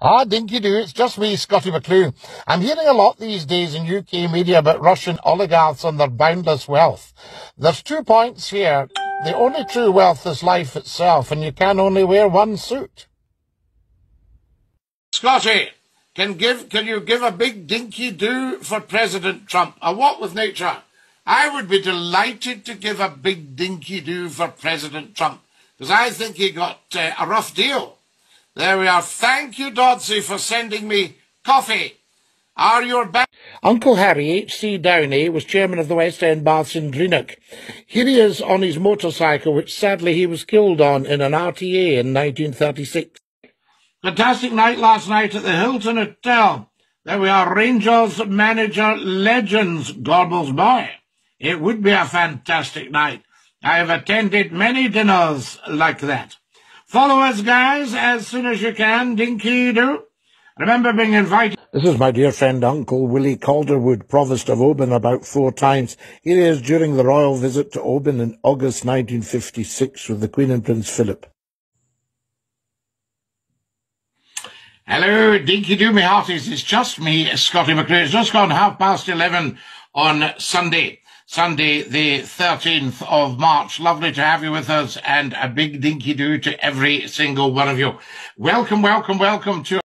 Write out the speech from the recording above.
Ah, dinky do. It's just me, Scottie McClue. I'm hearing a lot these days in UK media about Russian oligarchs and their boundless wealth. There's two points here. The only true wealth is life itself, and you can only wear one suit. Scottie, can give can you give a big dinky do for President Trump? A what with nature? I would be delighted to give a big dinky do for President Trump, because I think he got uh, a rough deal. There we are. Thank you, Dodsey, for sending me coffee. Are your back? Uncle Harry H.C. Downey was chairman of the West End Baths in Greenock. Here he is on his motorcycle, which sadly he was killed on in an RTA in 1936. Fantastic night last night at the Hilton Hotel. There we are, Rangers manager legends, Gorbals boy. It would be a fantastic night. I have attended many dinners like that. Follow us, guys, as soon as you can. Dinky do. Remember being invited. This is my dear friend Uncle Willie Calderwood, Provost of Oban, about four times. Here he is during the royal visit to Oban in August 1956 with the Queen and Prince Philip. Hello, Dinky Doo, me hearties. It's just me, Scottie McClue. It's just gone half past eleven on Sunday. Sunday, the 13th of March. Lovely to have you with us and a big dinky do to every single one of you. Welcome, welcome, welcome to